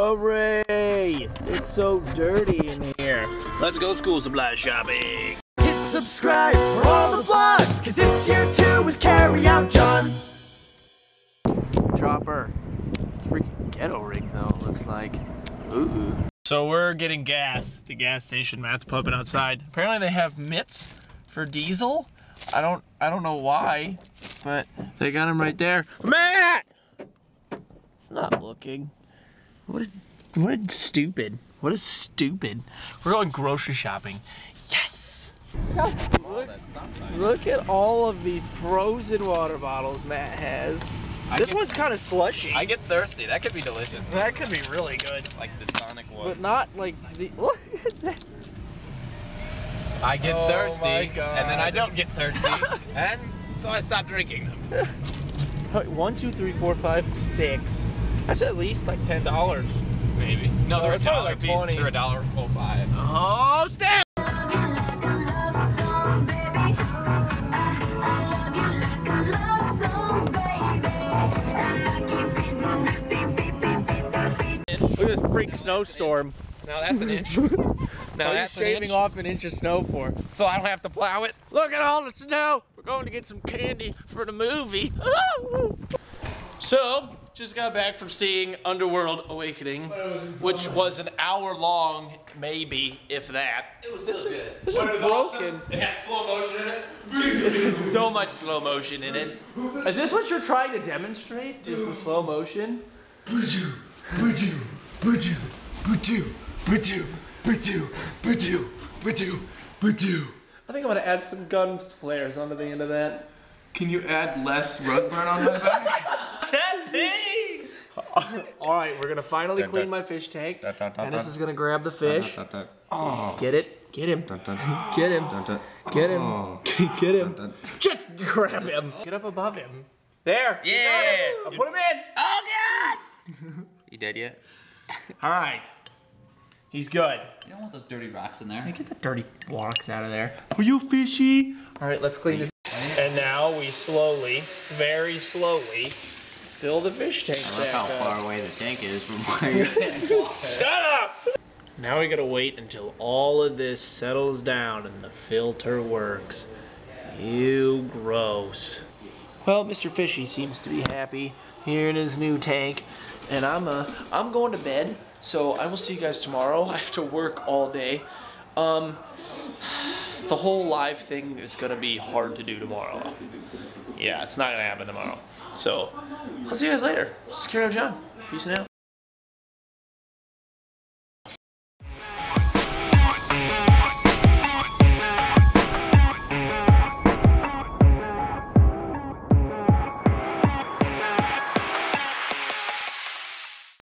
Hooray! It's so dirty in here. Let's go school supply shopping. Hit subscribe for all the vlogs, cause it's here too with Carry Out Jon. Chopper. Freaking ghetto rig though, it looks like. Ooh. So we're getting gas. The gas station Matt's pumping outside. Apparently they have mitts for diesel. I don't I don't know why, but they got him right there. Matt! Not looking. What a what a stupid. What a stupid. We're going grocery shopping. Yes! Look, look at all of these frozen water bottles Matt has. this get- one's kind of slushy. I get thirsty. That could be delicious. that could be really good. Like the Sonic one. But not like the. Look at that. I get Oh thirsty, my and then I don't get thirsty, and so I stop drinking them. One, two, three, four, five, six. That's at least like ten dollars. Maybe. No, they're a dollar like piece. 20. They're a dollar oh five. Oh, snap! Look at this freak snowstorm. Now that's an inch. now Now that's he's an shaving inch. off an inch of snow for. So I don't have to plow it. Look at all the snow. We're going to get some candy for the movie. so, just got back from seeing Underworld Awakening, which was an hour long, maybe, if that. It was this is, This is broken. It had slow motion in it. so much slow motion in it. Is this what you're trying to demonstrate? Is the slow motion? Boo-doo, boo-doo, boo-doo, boo-doo, boo-doo, boo-doo, boo-doo, boo-doo, boo-doo. I think I'm gonna add some gun flares onto the end of that. Can you add less rug burn on my back? 10 p. All right, we're gonna finally clean my fish tank. Dennis is gonna grab the fish. Get it? Get him. Get him. Get him. Oh. Get him. Just grab him. Get up above him. There. you got him. I'll put him in. Oh God. You dead yet? All right. He's good. You don't want those dirty rocks in there. Get the dirty rocks out of there. Are you fishy? All right, let's clean this. And now we slowly, very slowly, fill the fish tank Look back how up. far away the tank is from where you're Shut up! Now we gotta wait until all of this settles down and the filter works. Ew, gross. Well, Mr. Fishy seems to be happy here in his new tank, and I'm uh, I'm going to bed. So I will see you guys tomorrow. I have to work all day. Um, the whole live thing is gonna be hard to do tomorrow. Yeah, it's not gonna happen tomorrow. So I'll see you guys later. This Jon. Peace and out.